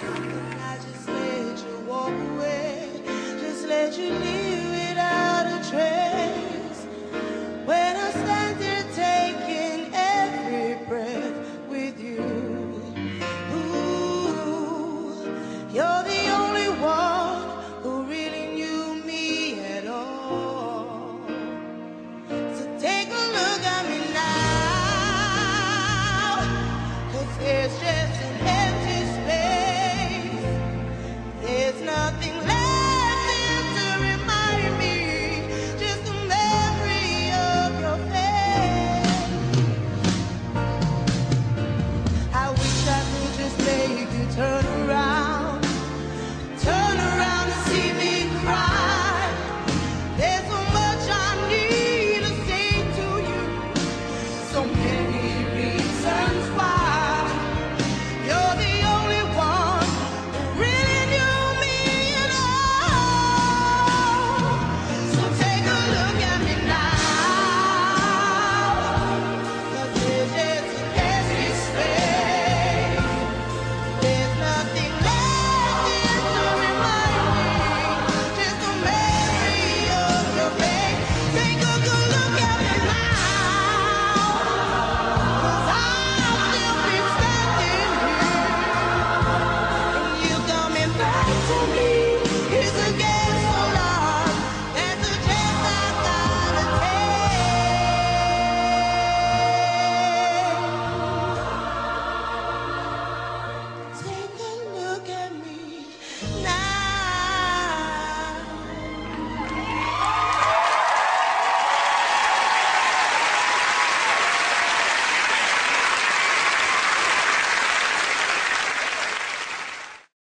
just let you walk away, just let you leave without a trace. turn around.